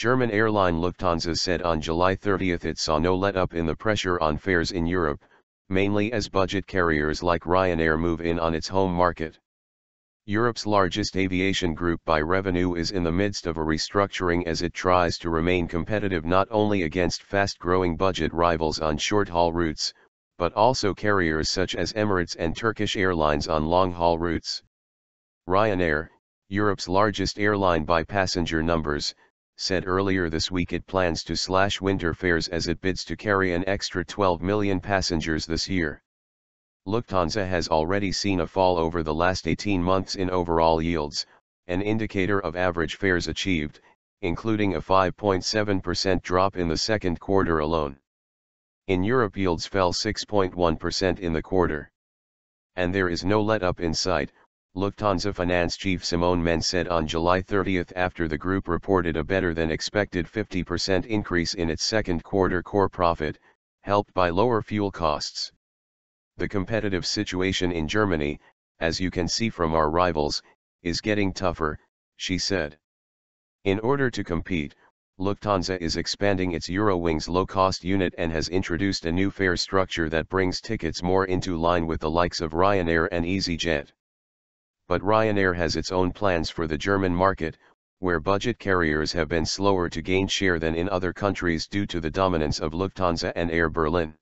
German airline Lufthansa said on July 30 it saw no let-up in the pressure on fares in Europe, mainly as budget carriers like Ryanair move in on its home market. Europe's largest aviation group by revenue is in the midst of a restructuring as it tries to remain competitive not only against fast-growing budget rivals on short-haul routes, but also carriers such as Emirates and Turkish Airlines on long-haul routes. Ryanair, Europe's largest airline by passenger numbers, said earlier this week it plans to slash winter fares as it bids to carry an extra 12 million passengers this year. Lufthansa has already seen a fall over the last 18 months in overall yields, an indicator of average fares achieved, including a 5.7% drop in the second quarter alone. In Europe yields fell 6.1% in the quarter. And there is no let up in sight, Lufthansa finance chief Simone Menne said on July 30 after the group reported a better than expected 50% increase in its second quarter core profit, helped by lower fuel costs. The competitive situation in Germany, as you can see from our rivals, is getting tougher, she said. In order to compete, Lufthansa is expanding its Eurowings low-cost unit and has introduced a new fare structure that brings tickets more into line with the likes of Ryanair and EasyJet but Ryanair has its own plans for the German market, where budget carriers have been slower to gain share than in other countries due to the dominance of Lufthansa and Air Berlin.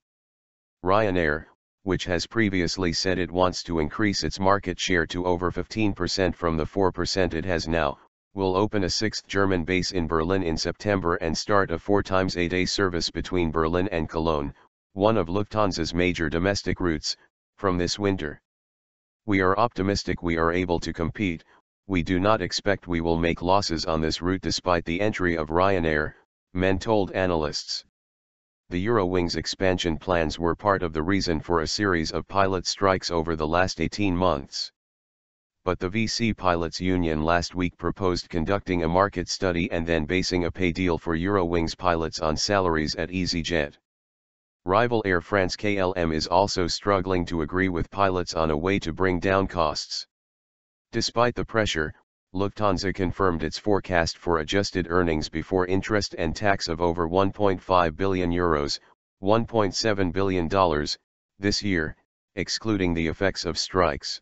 Ryanair, which has previously said it wants to increase its market share to over 15% from the 4% it has now, will open a sixth German base in Berlin in September and start a four times a day service between Berlin and Cologne, one of Lufthansa's major domestic routes, from this winter. We are optimistic we are able to compete, we do not expect we will make losses on this route despite the entry of Ryanair, Menne told analysts. The Eurowings expansion plans were part of the reason for a series of pilot strikes over the last 18 months. But the VC Pilots Union last week proposed conducting a market study and then basing a pay deal for Eurowings pilots on salaries at EasyJet. Rival Air France KLM is also struggling to agree with pilots on a way to bring down costs. Despite the pressure, Lufthansa confirmed its forecast for adjusted earnings before interest and tax of over 1.5 billion euros, $1.7 billion, this year, excluding the effects of strikes.